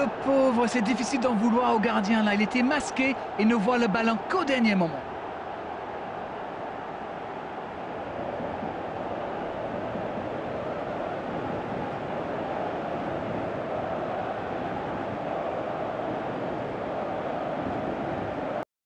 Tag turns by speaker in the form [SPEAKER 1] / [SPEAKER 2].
[SPEAKER 1] le pauvre, c'est difficile d'en vouloir au gardien là. Il était masqué et ne voit le ballon qu'au dernier moment.